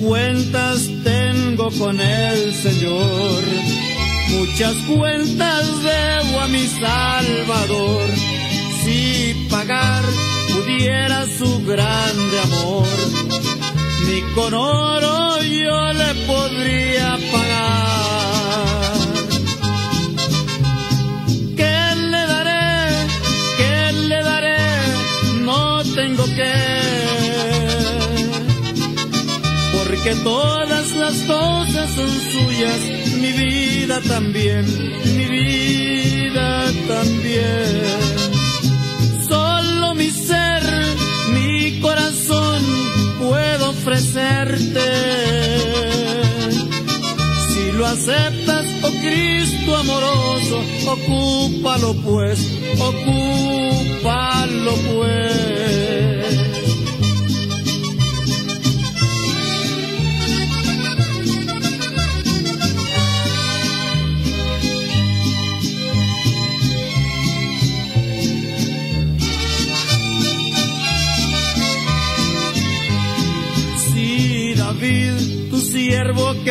Cuentas tengo con el Señor, muchas cuentas debo a mi Salvador. Si pagar pudiera su grande amor, ni con oro yo le podría pagar. Porque todas las cosas son suyas, mi vida también, mi vida también. Solo mi ser, mi corazón puedo ofrecerte. Si lo aceptas, oh Cristo amoroso, ocúpalo pues, ocúpalo pues.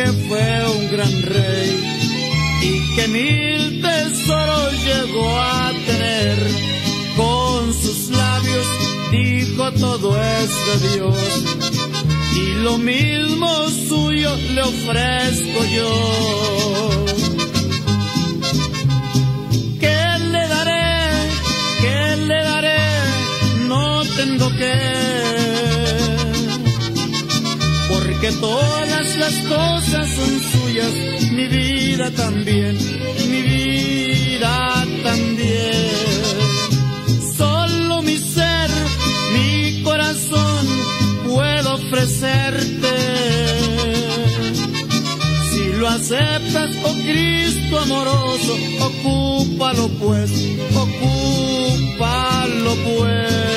Que fue un gran rey y que mil tesoros llegó a tener. Con sus labios dijo todo es de Dios y lo mismo suyo le ofrezco yo. ¿Qué le daré? ¿Qué le daré? No tengo que porque todas las cosas son suyas, mi vida también, mi vida también. Solo mi ser, mi corazón puedo ofrecerte. Si lo aceptas, oh Cristo amoroso, ocúpalo pues, ocúpalo pues.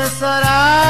dançará.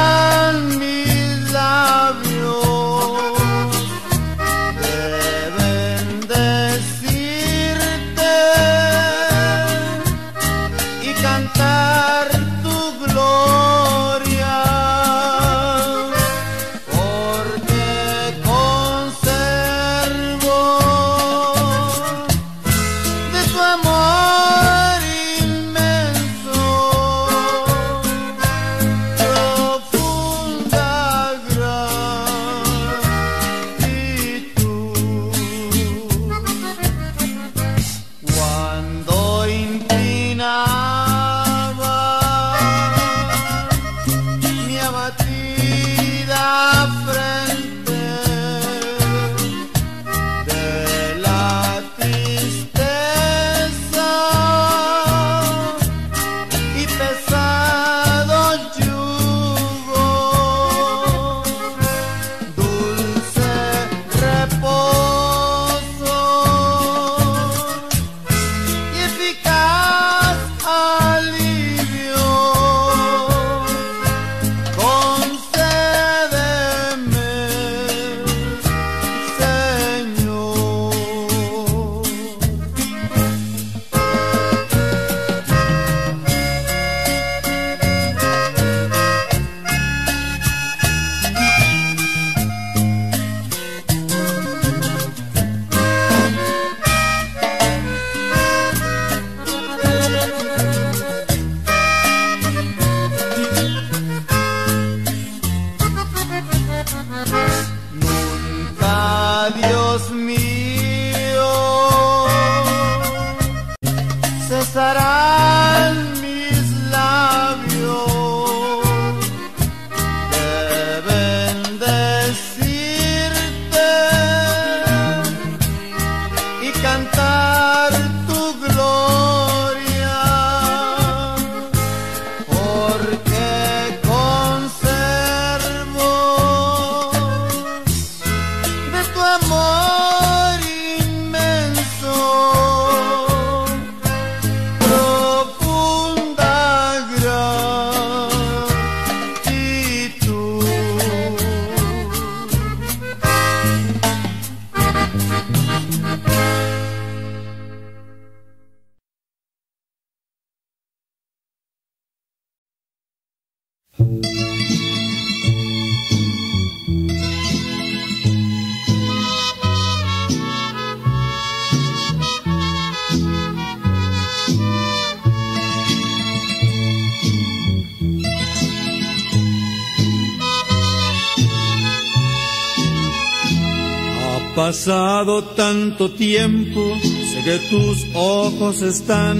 Pasado tanto tiempo, sé que tus ojos están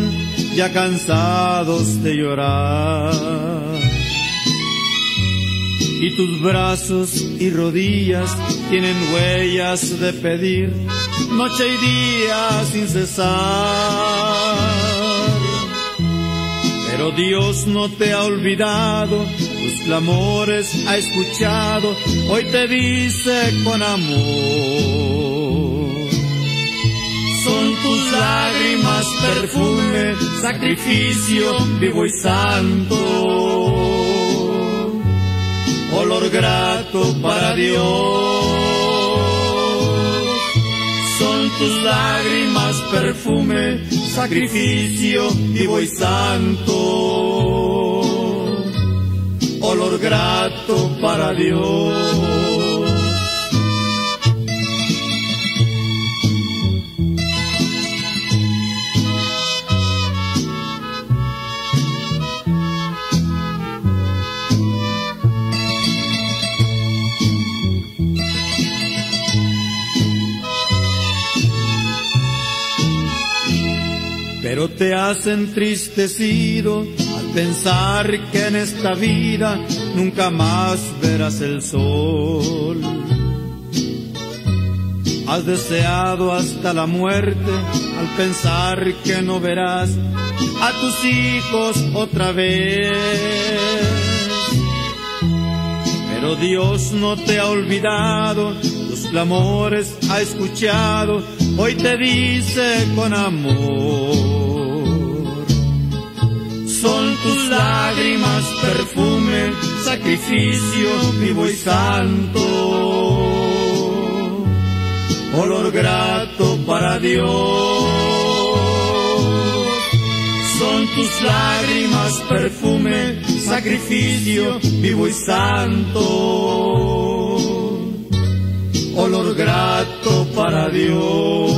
ya cansados de llorar. Y tus brazos y rodillas tienen huellas de pedir noche y día sin cesar. Pero Dios no te ha olvidado, tus clamores ha escuchado, hoy te dice con amor. Son tus lágrimas perfume, sacrificio vivo y santo. Olor grato para Dios tus lágrimas perfume, sacrificio vivo y santo, olor grato para Dios. Pero te has entristecido al pensar que en esta vida nunca más verás el sol. Has deseado hasta la muerte al pensar que no verás a tus hijos otra vez. Pero Dios no te ha olvidado, tus clamores ha escuchado, hoy te dice con amor lágrimas perfume, sacrificio vivo y santo, olor grato para Dios. Son tus lágrimas perfume, sacrificio vivo y santo, olor grato para Dios.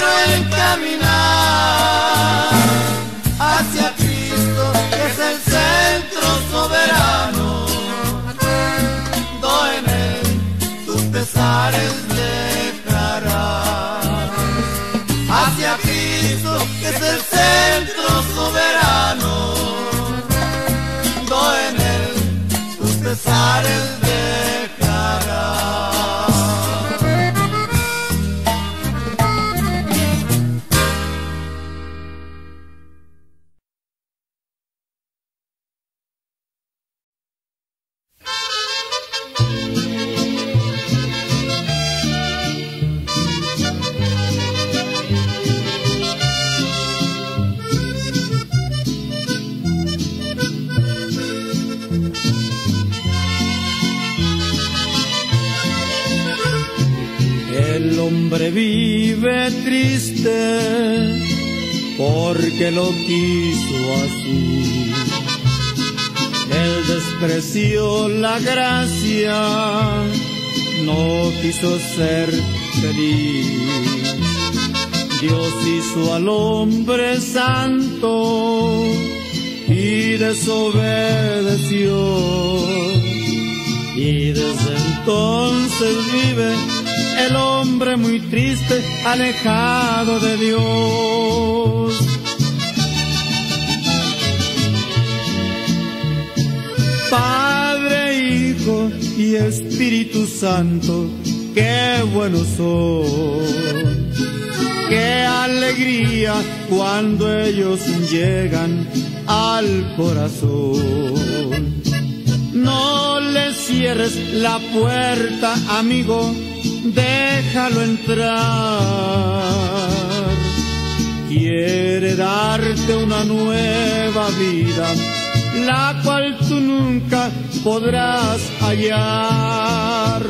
quiero encaminar hacia Cristo, que es el centro soberano. Do en él tus pesares dejarás. Hacia Cristo, que es el centro soberano. Ser feliz. Dios hizo al hombre santo y desobedeció. Y desde entonces vive el hombre muy triste, alejado de Dios. Padre, Hijo y Espíritu Santo, qué buenos son. Qué alegría cuando ellos llegan al corazón. No le cierres la puerta, amigo, déjalo entrar. Quiere darte una nueva vida, la cual tú nunca podrás hallar.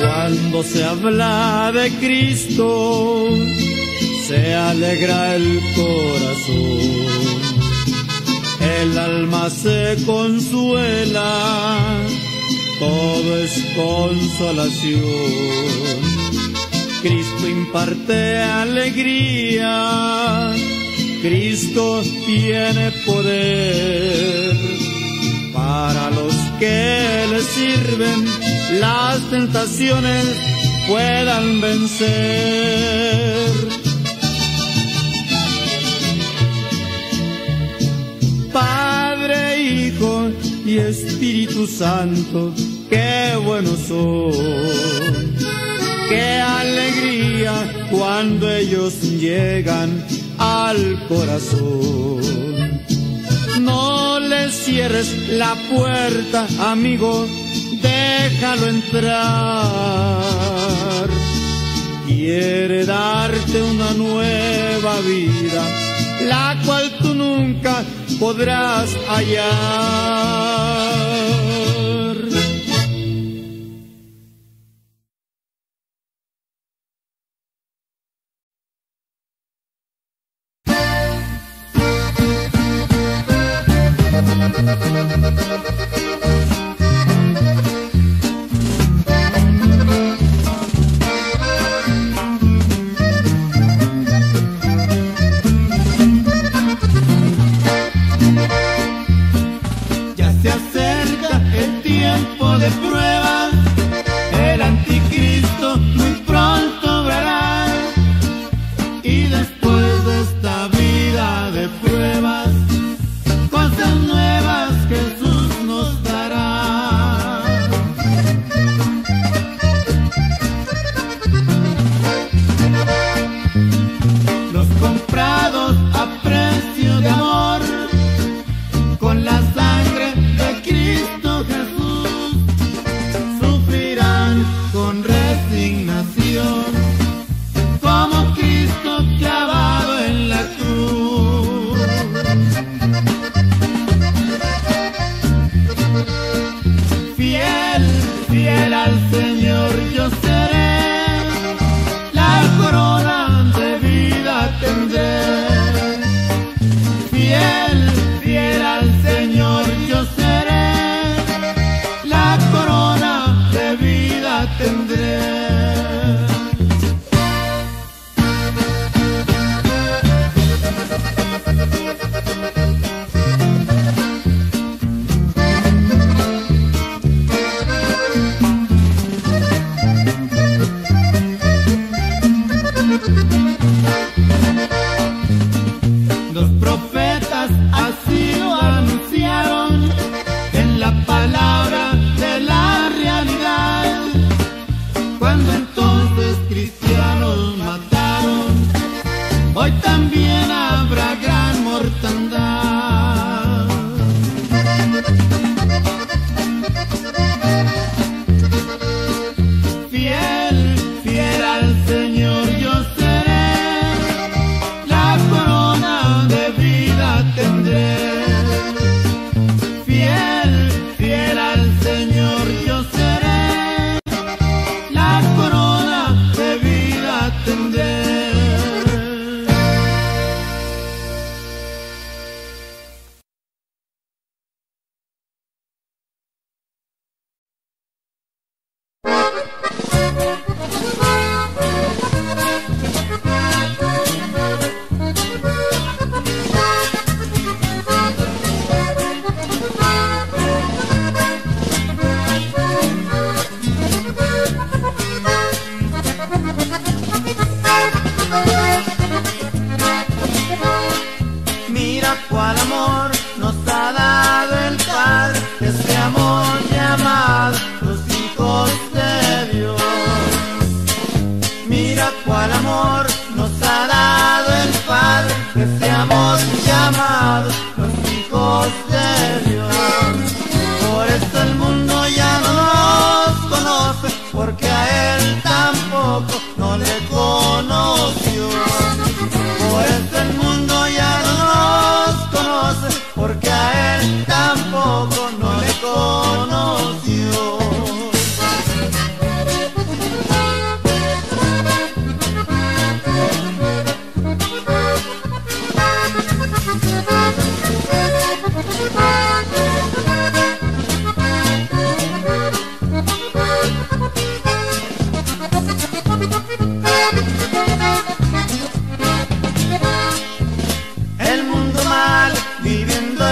Cuando se habla de Cristo, se alegra el corazón, el alma se consuela, todo es consolación. Cristo imparte alegría, Cristo tiene poder para los que le sirven, las tentaciones puedan vencer. Padre, Hijo y Espíritu Santo, qué buenos son. Qué alegría cuando ellos llegan al corazón. No le cierres la puerta, amigo, déjalo entrar. Quiere darte una nueva vida, la cual tú nunca podrás hallar.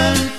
man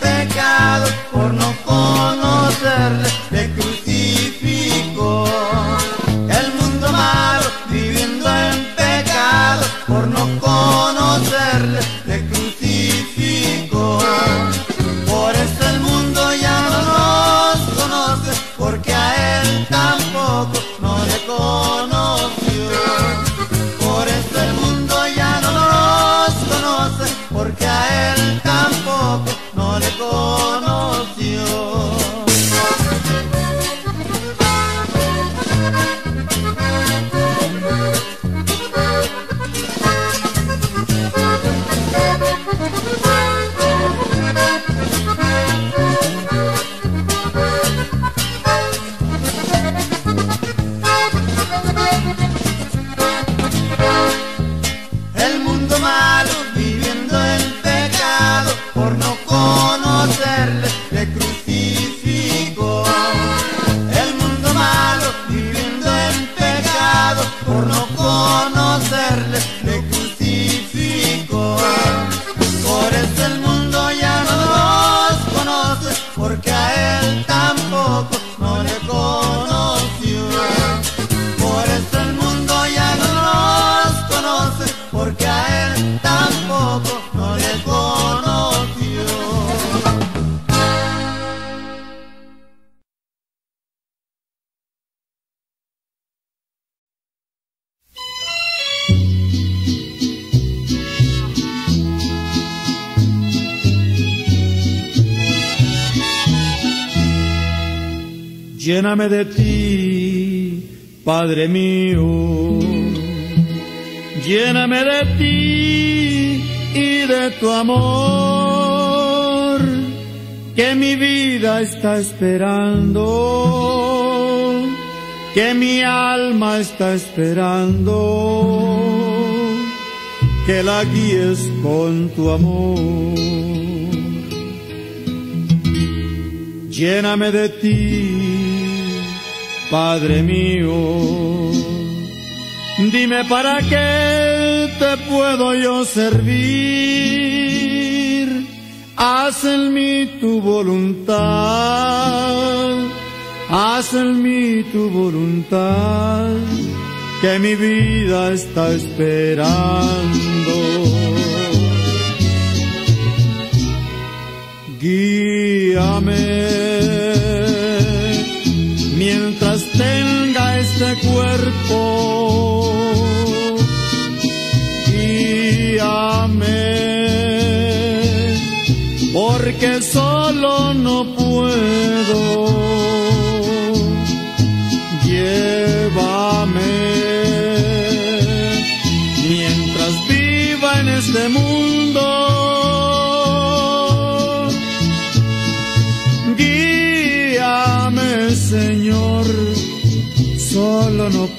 Lléname de ti, Padre mío. Lléname de ti y de tu amor, que mi vida está esperando, que mi alma está esperando, que la guíes con tu amor. Lléname de ti, Padre mío. Dime para qué te puedo yo servir. Haz en mí tu voluntad. Haz en mí tu voluntad. Que mi vida está esperando. Guíame cuerpo. Guíame porque solo no puedo.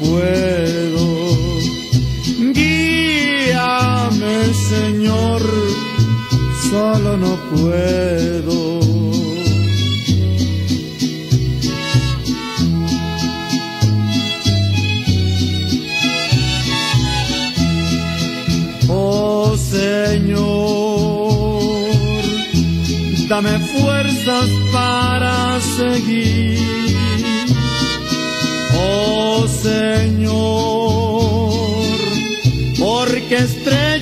Puedo. Guíame, Señor, solo no puedo. Oh Señor, dame fuerzas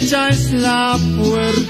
estrecha es la puerta.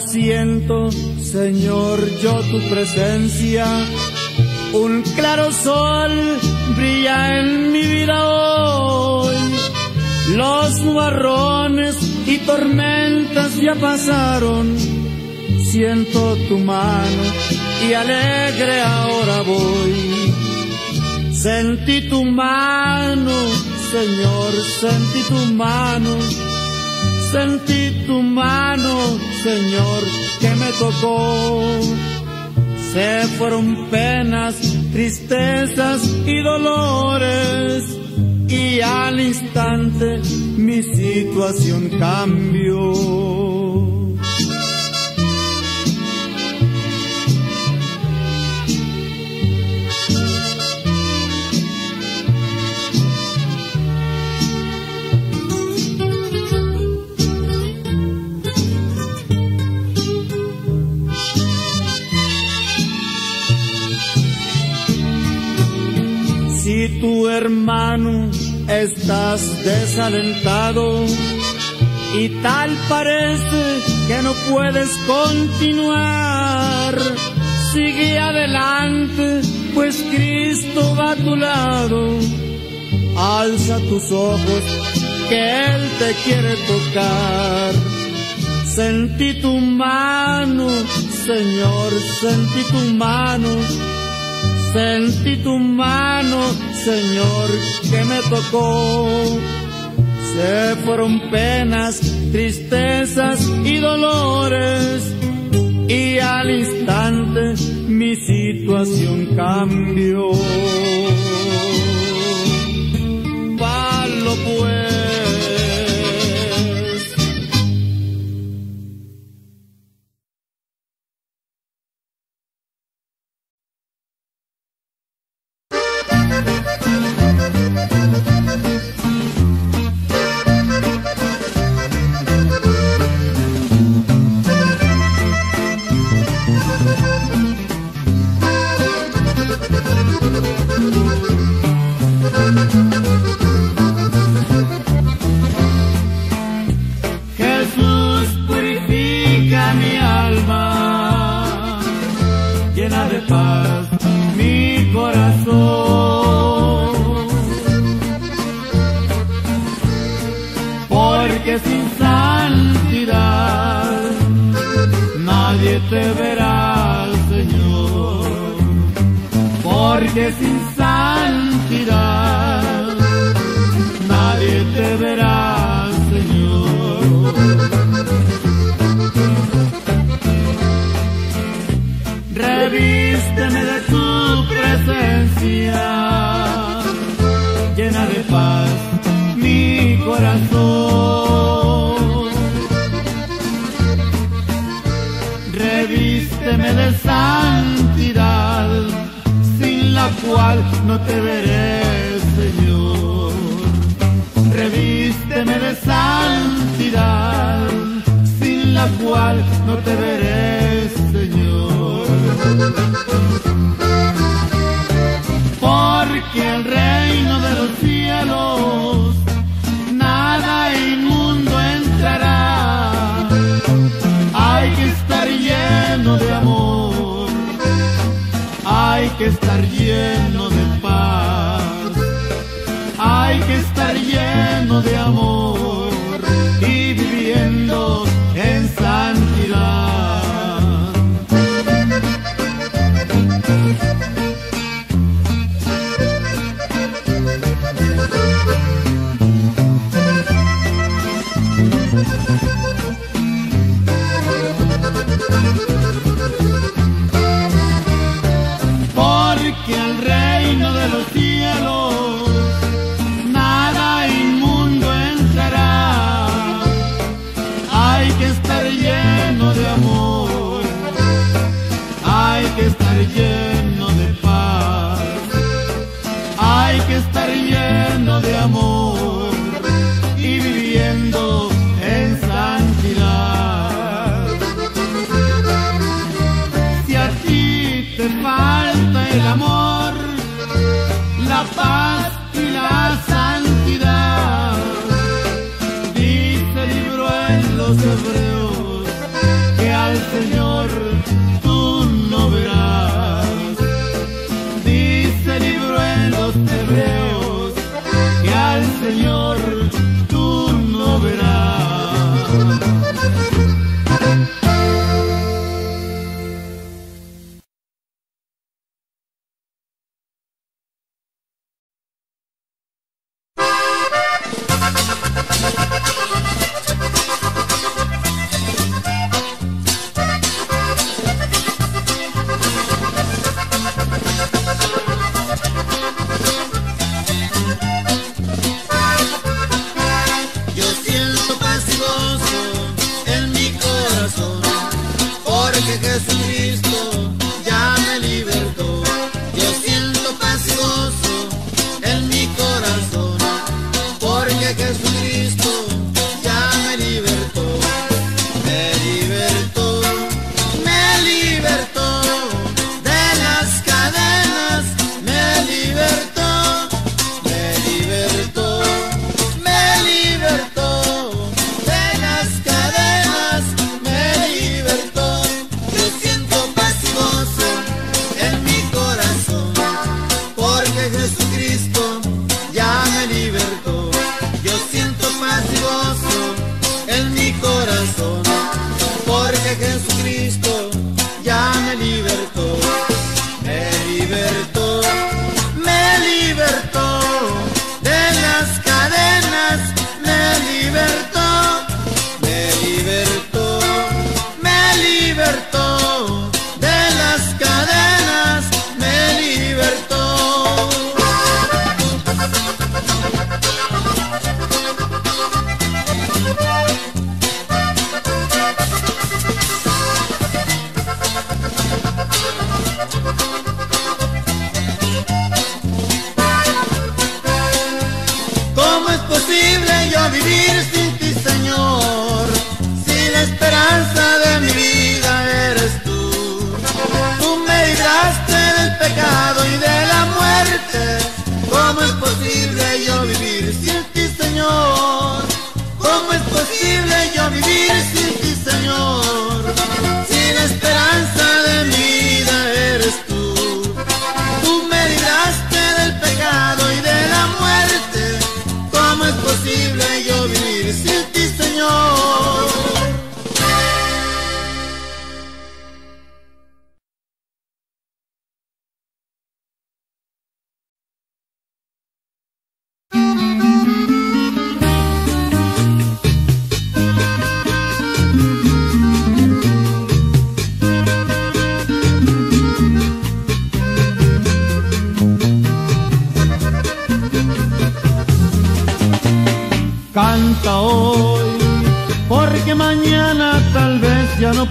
Siento, Señor, yo tu presencia. Un claro sol brilla en mi vida hoy. Los nubarrones y tormentas ya pasaron. Siento tu mano y alegre ahora voy. Sentí tu mano, Señor, sentí tu mano Sentí tu mano, Señor, que me tocó. Se fueron penas, tristezas y dolores. Y al instante mi situación cambió. Tu hermano estás desalentado y tal parece que no puedes continuar. Sigue adelante, pues Cristo va a tu lado. Alza tus ojos, que Él te quiere tocar. Sentí tu mano, Señor, sentí tu mano Sentí tu mano, Señor, que me tocó. Se fueron penas, tristezas y dolores. Y al instante mi situación cambió. Lord. te veré, Señor. Revísteme de santidad, sin la cual no te veré, Señor.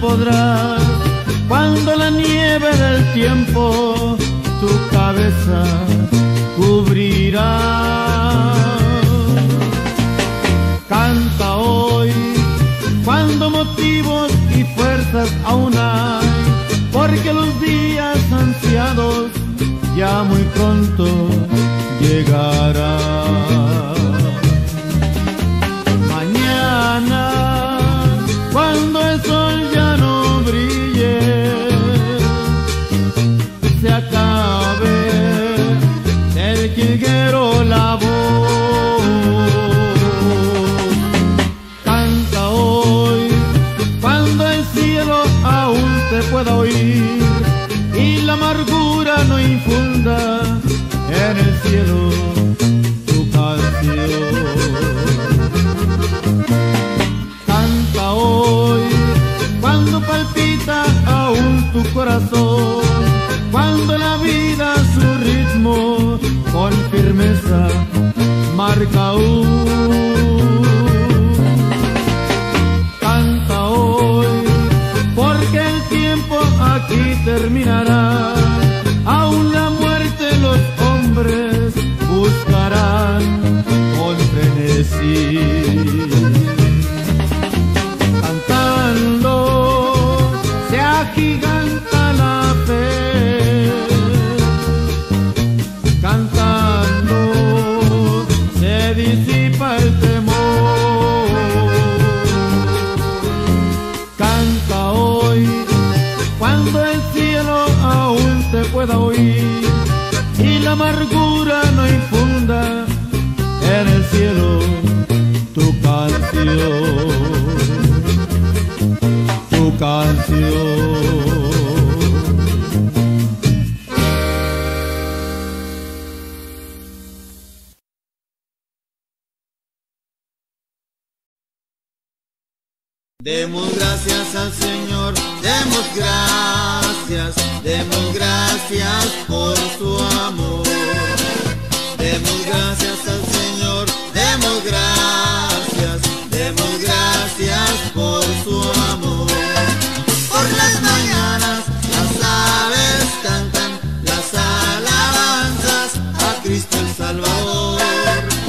podrá Canta hoy, porque el tiempo aquí terminará. Aún la muerte los hombres buscarán con frenesí. amargura no infunda en el cielo tu canción. Demos gracias al Señor, demos gracias, demos gracias por su amor. Demos gracias al Señor, demos gracias, demos gracias por su amor. Por las mañanas las aves cantan las alabanzas a Cristo el Salvador.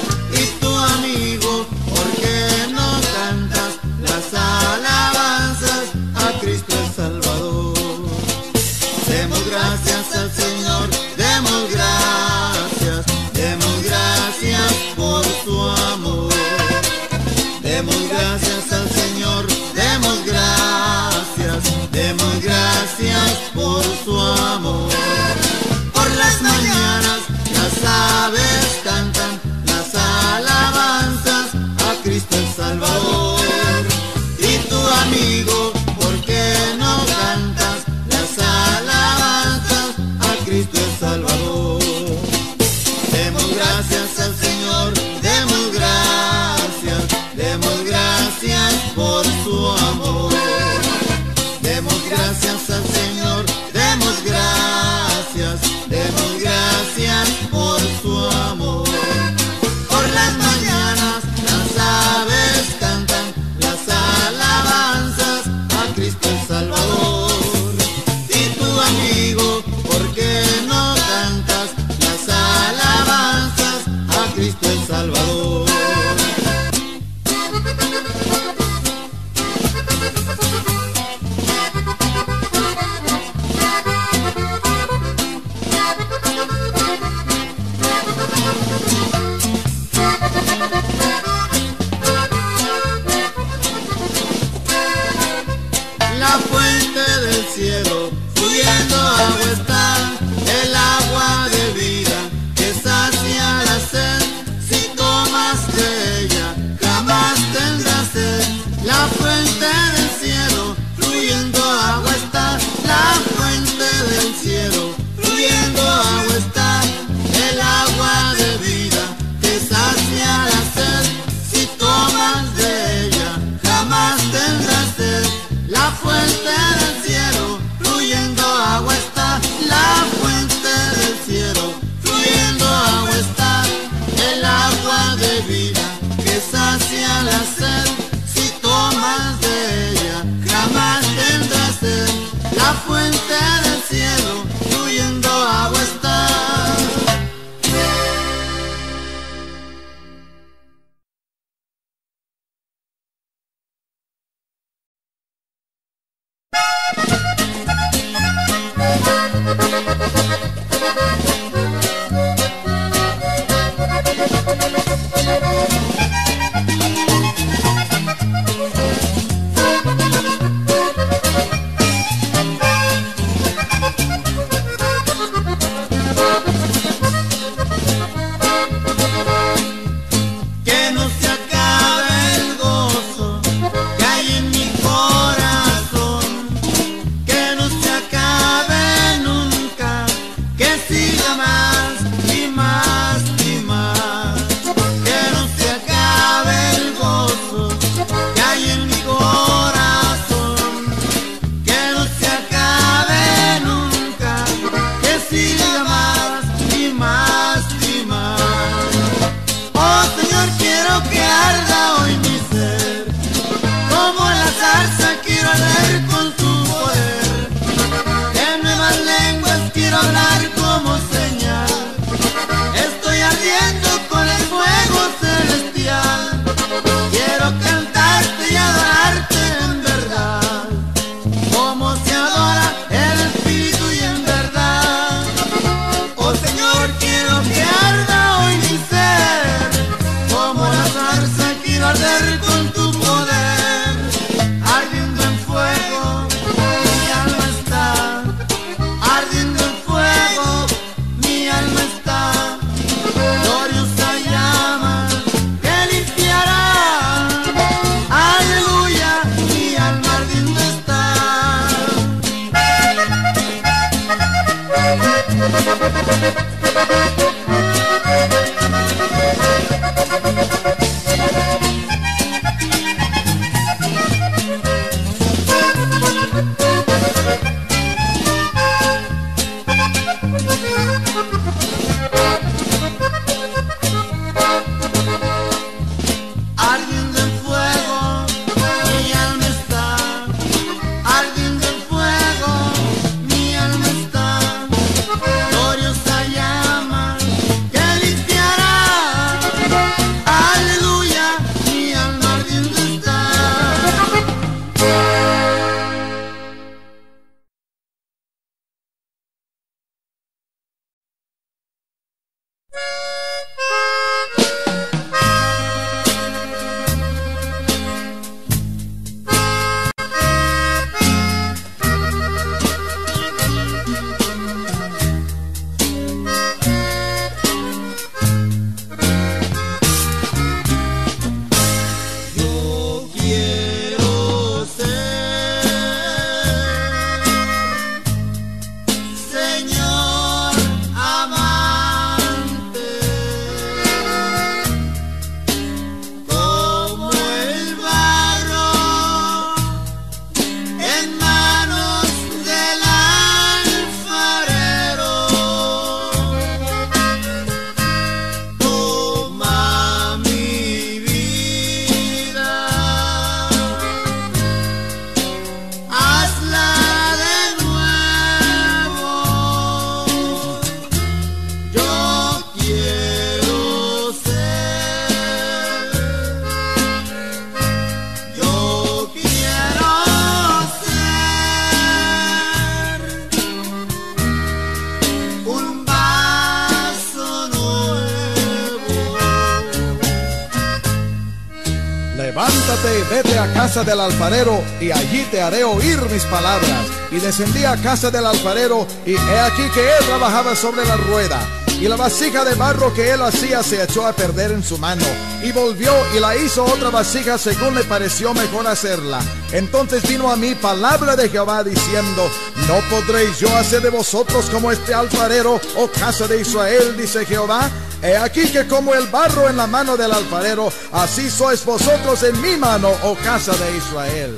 Alfarero, y allí te haré oír mis palabras. Y descendí a casa del alfarero, y he aquí que él trabajaba sobre la rueda. Y la vasija de barro que él hacía se echó a perder en su mano. Y volvió y la hizo otra vasija según le pareció mejor hacerla. Entonces vino a mí palabra de Jehová diciendo, no podréis yo hacer de vosotros como este alfarero, oh casa de Israel, dice Jehová. He aquí que como el barro en la mano del alfarero, así sois vosotros en mi mano, oh casa de Israel.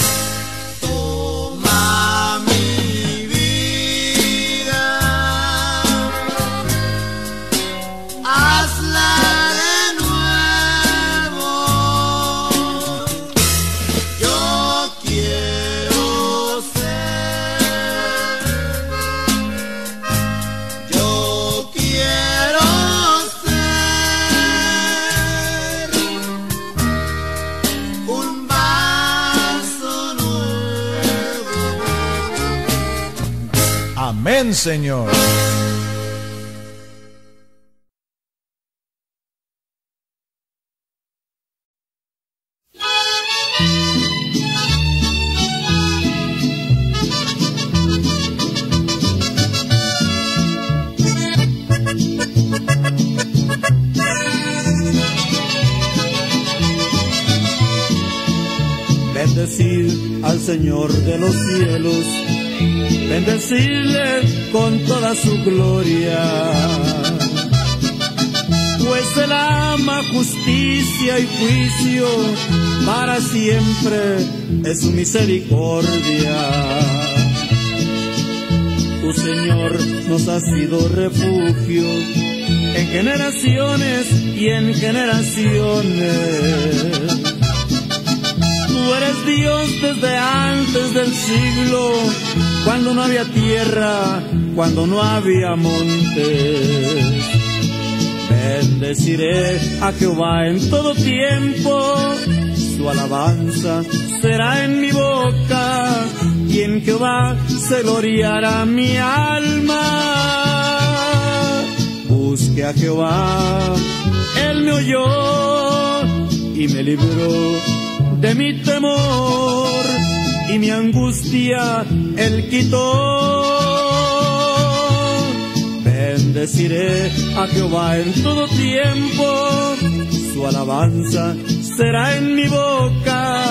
Señor. Su gloria. Pues Él ama justicia y juicio, para siempre es su misericordia. Tu Señor nos ha sido refugio en generaciones y en generaciones Tú eres Dios desde antes del siglo, cuando no había tierra, cuando no había montes. Bendeciré a Jehová en todo tiempo, su alabanza será en mi boca, y en Jehová se gloriará mi alma. Busque a Jehová, él me oyó y me libró de mi temor y mi angustia él quitó. Bendeciré a Jehová en todo tiempo, su alabanza será en mi boca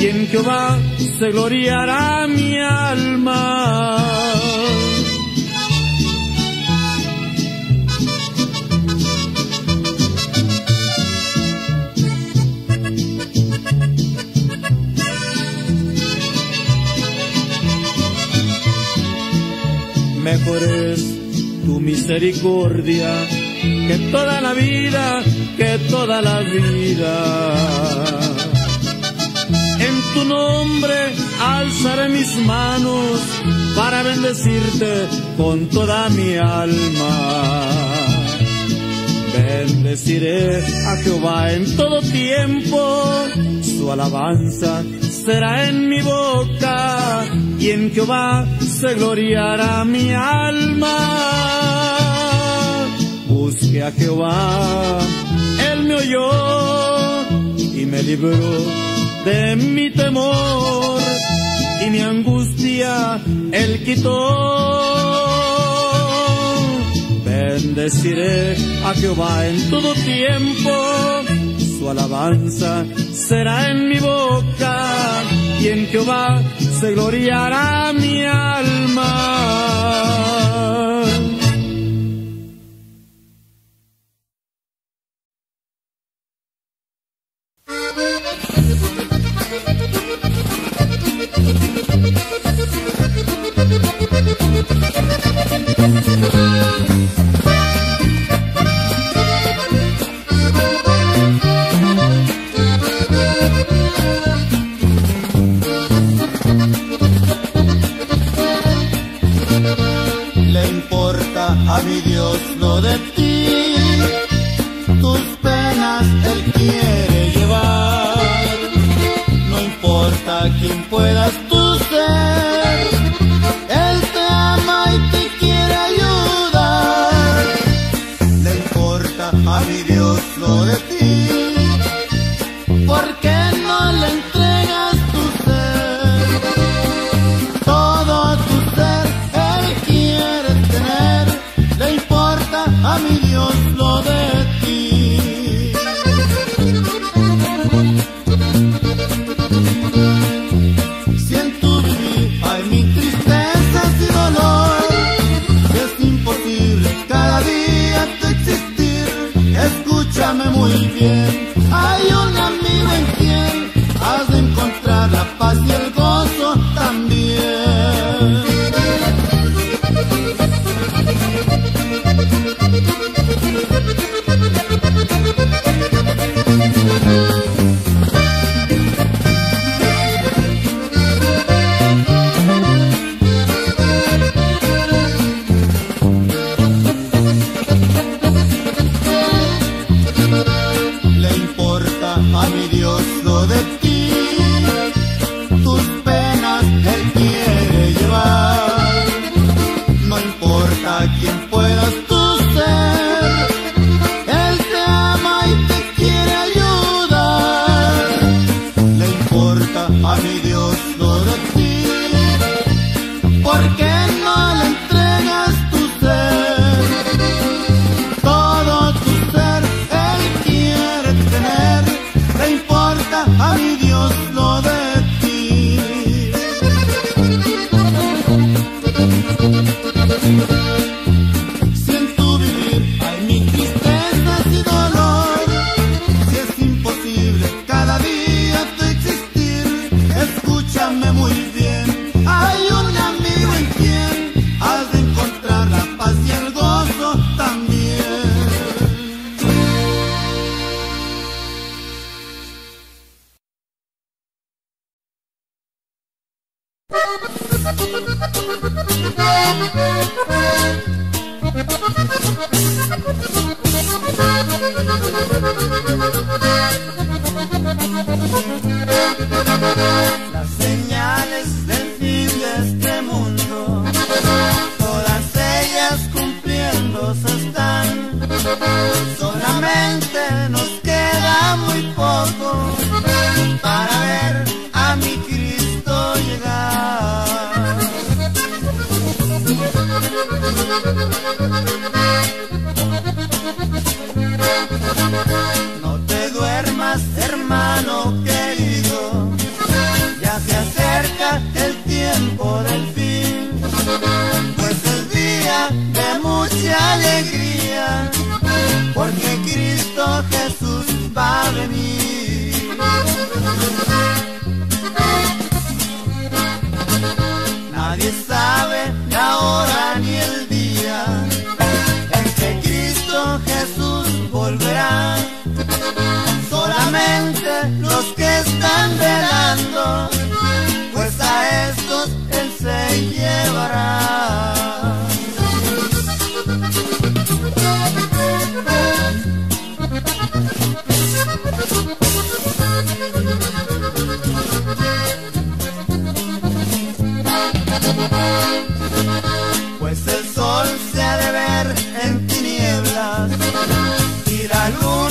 y en Jehová se gloriará mi alma. Mejor es tu misericordia que toda la vida, que toda la vida. En tu nombre alzaré mis manos para bendecirte con toda mi alma. Bendeciré a Jehová en todo tiempo, su alabanza será en mi boca y en Jehová se gloriará mi alma. Busque a Jehová, él me oyó y me libró de mi temor y mi angustia él quitó. Bendeciré a Jehová en todo tiempo, su alabanza será en mi boca y en Jehová se gloriará mi alma.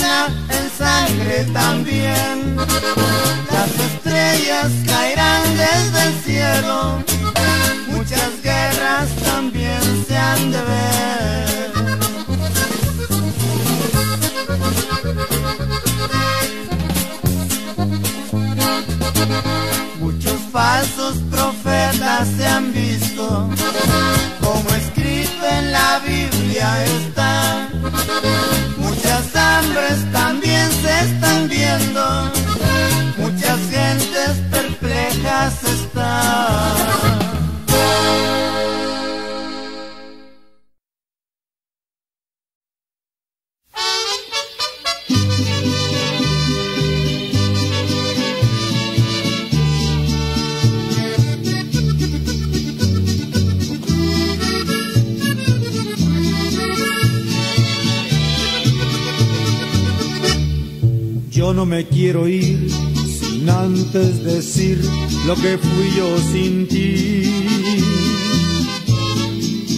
en sangre también. Las estrellas caerán desde el cielo, muchas guerras también se han de ver. Muchos falsos profetas se han visto, como escrito en la Biblia está. Yo no me quiero ir sin antes decir lo que fui yo sin ti.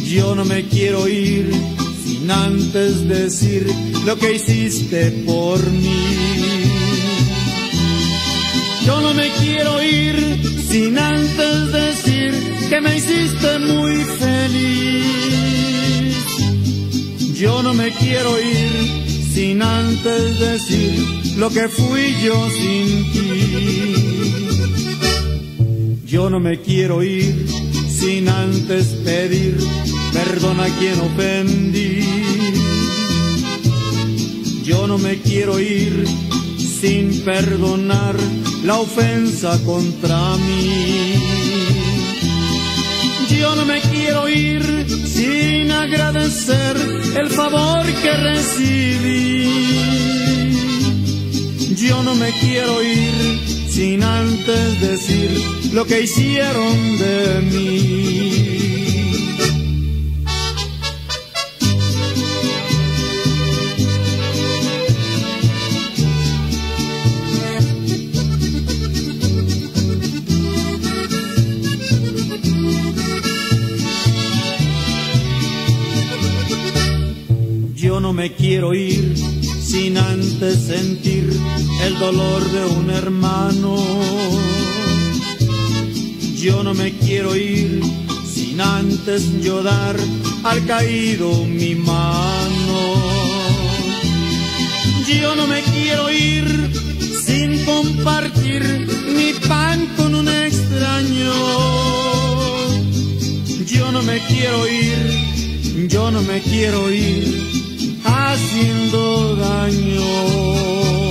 Yo no me quiero ir sin antes decir lo que hiciste por mí. Yo no me quiero ir sin antes decir que me hiciste muy feliz. Yo no me quiero ir sin antes decir lo que fui yo sin ti. Yo no me quiero ir sin antes pedir perdón a quien ofendí. Yo no me quiero ir sin perdonar la ofensa contra mí. Yo no me quiero ir sin agradecer el favor que recibí. Yo no me quiero ir sin antes decir lo que hicieron de mí. me quiero ir sin antes sentir el dolor de un hermano. Yo no me quiero ir sin entonces yo dar al caído mi mano. Yo no me quiero ir sin compartir mi pan con un extraño. Yo no me quiero ir, yo no me quiero ir haciendo daño.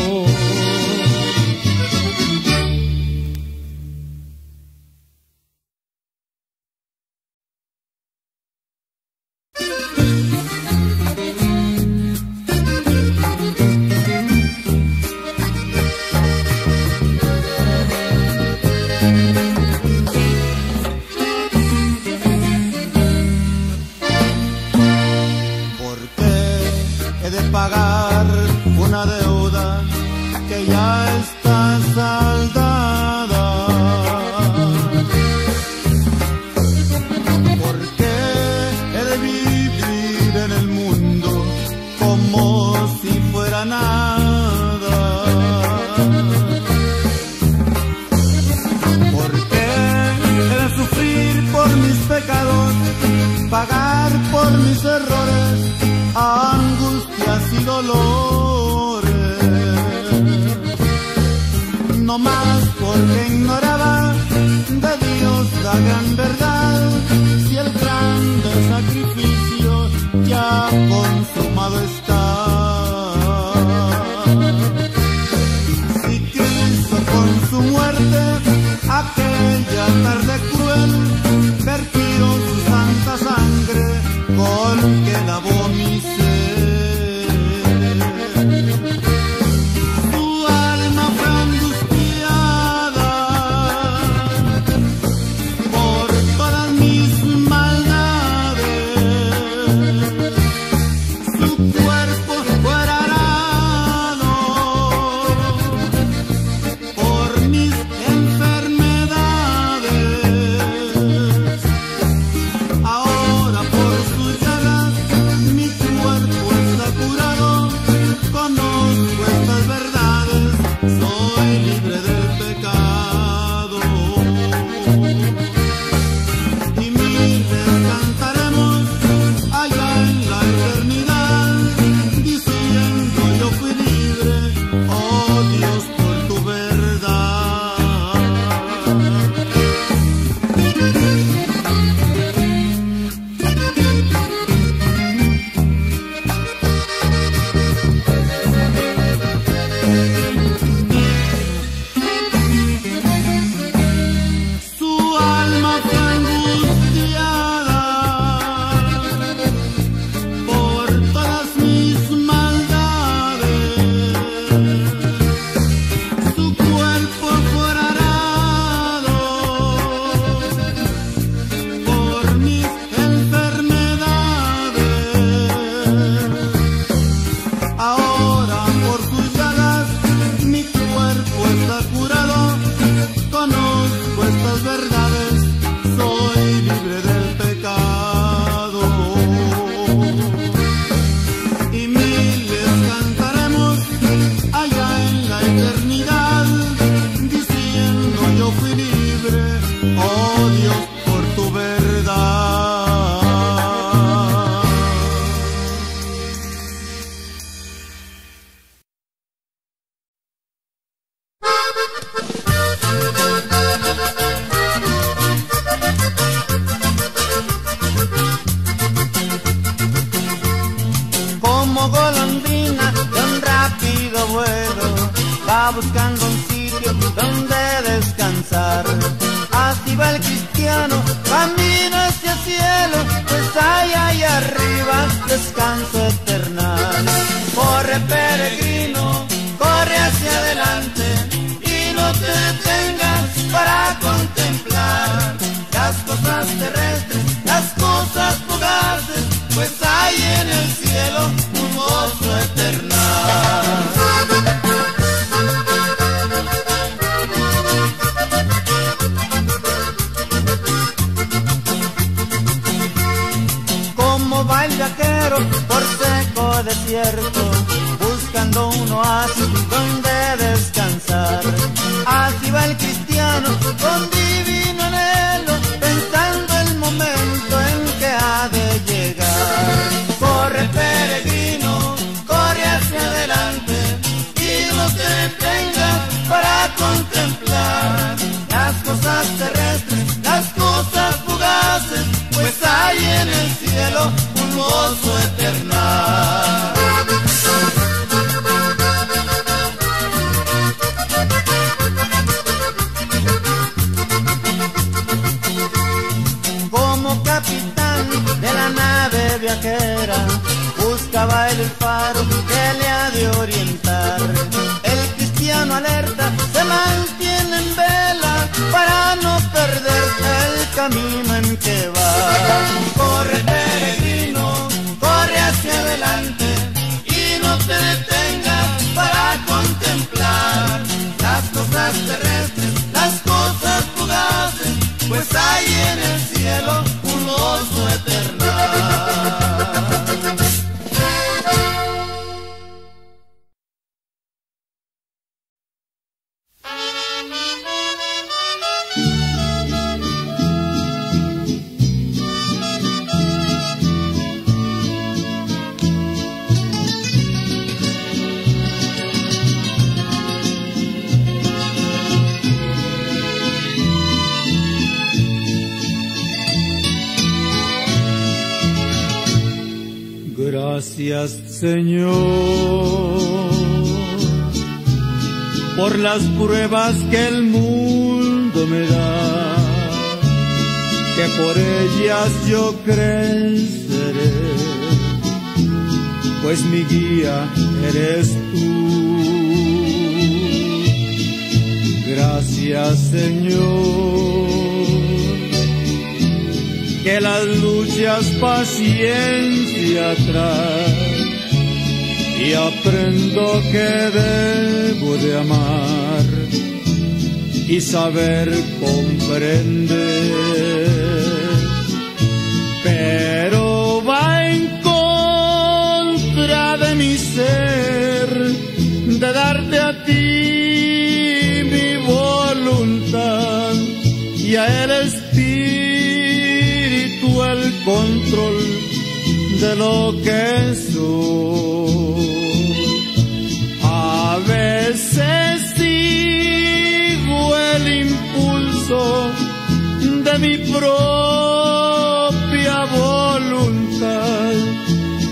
ver cómo.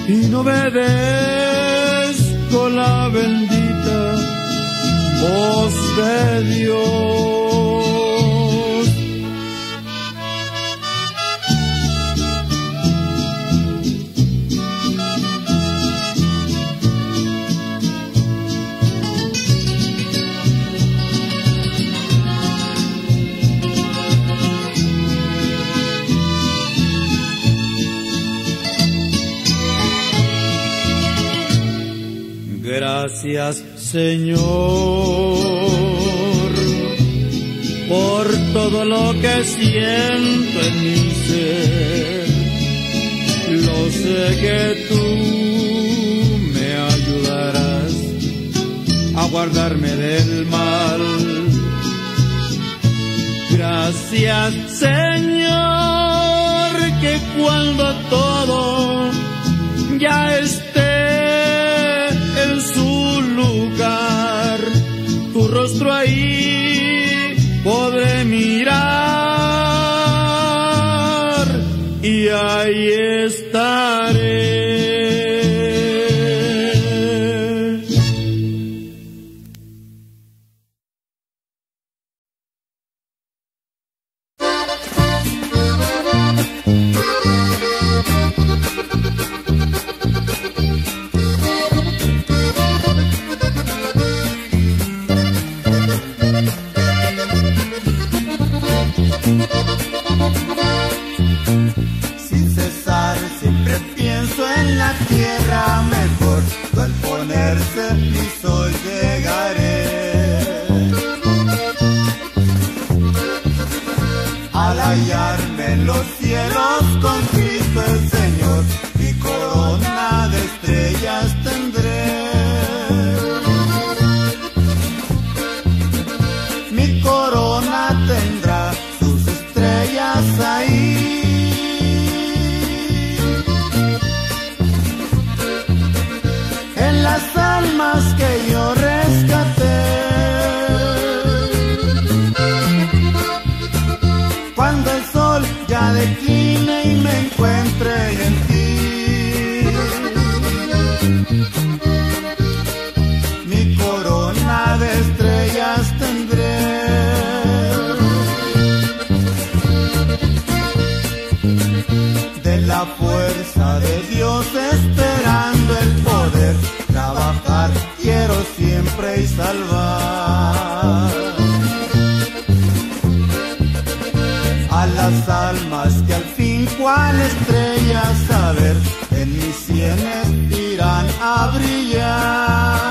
y no obedezco la bendita voz de Dios. Gracias Señor por todo lo que siento en mi ser. Lo sé que tú me ayudarás a guardarme del mal. Gracias Señor que cuando todo ya está monstro aí. Estrellas a ver, en mis sienes irán a brillar.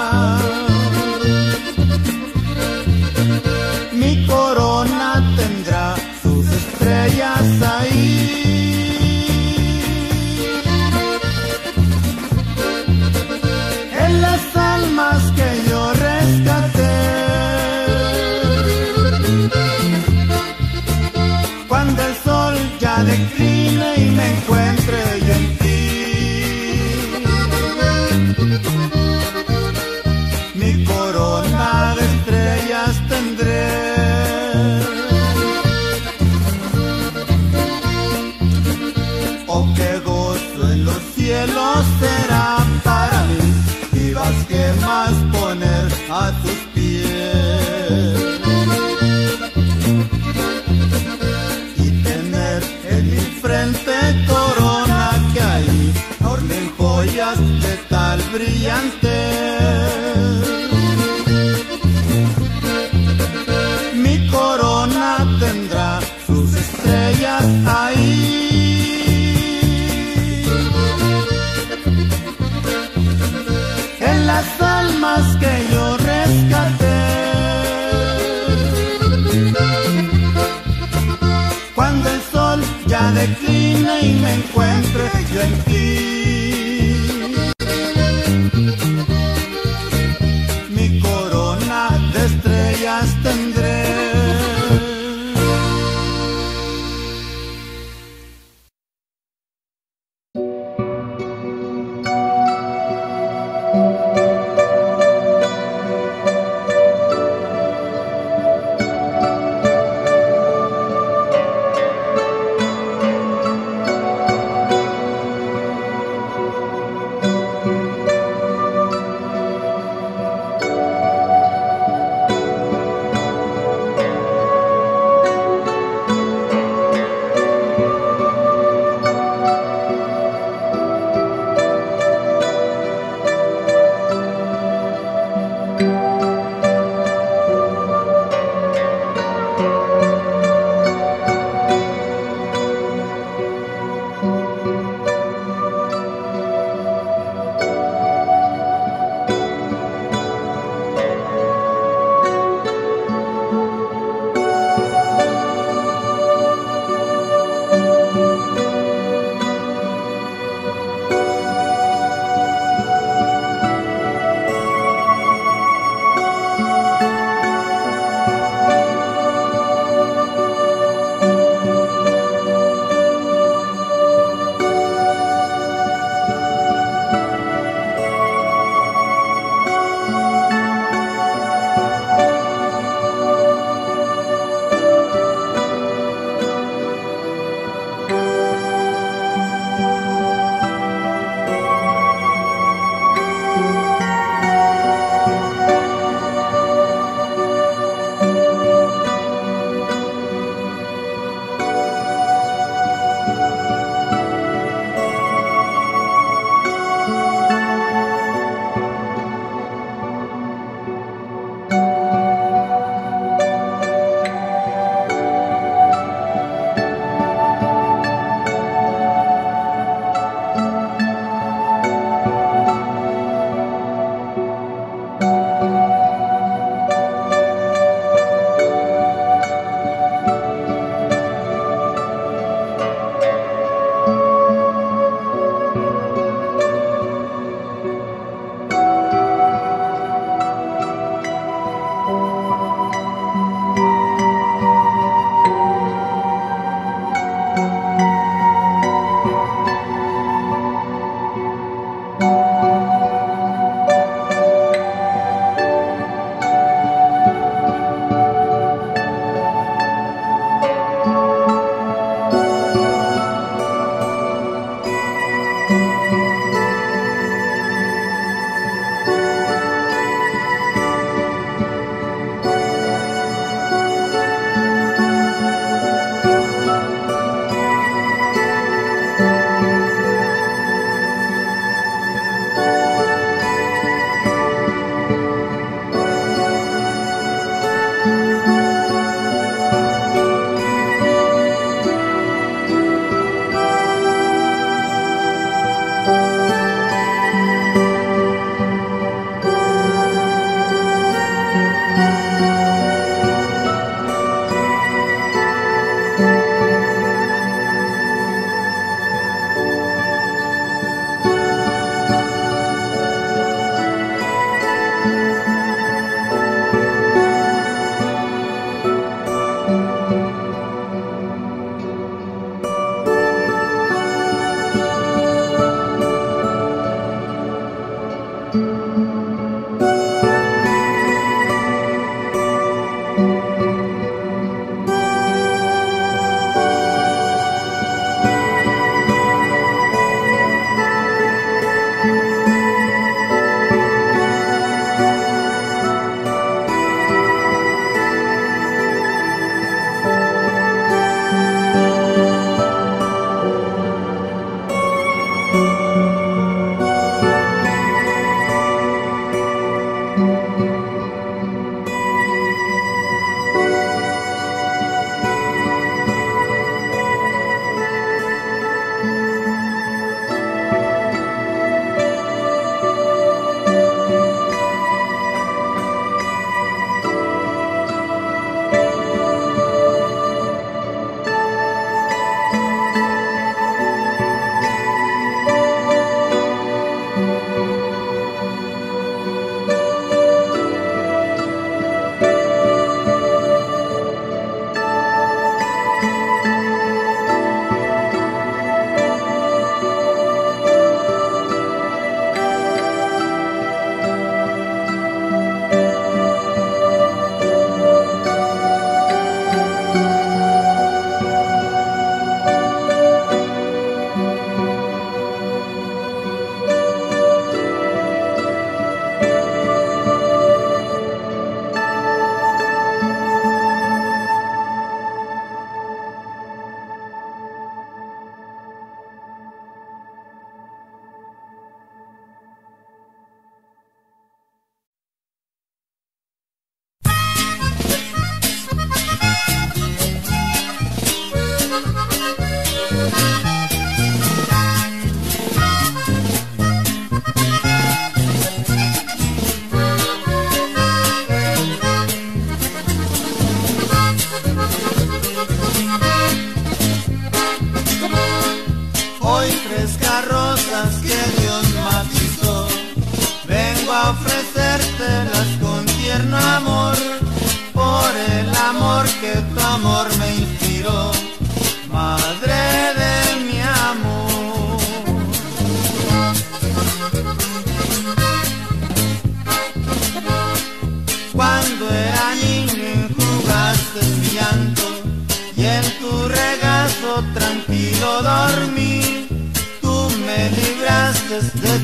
asking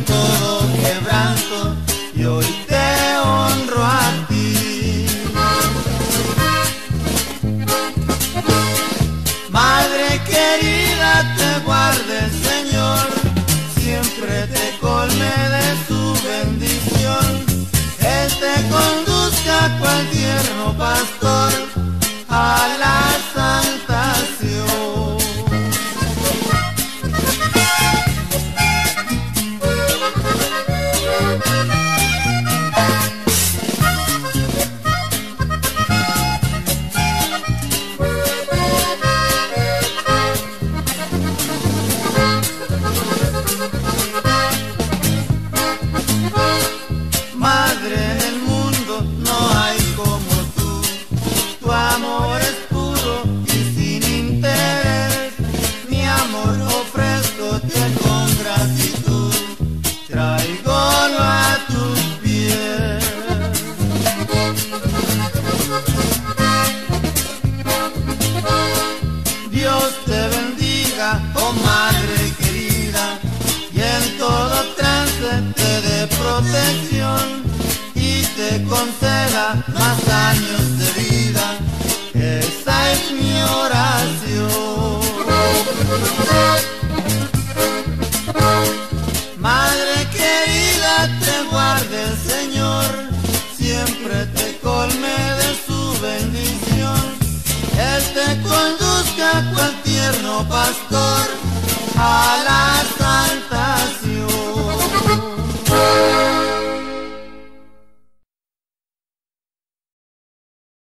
todo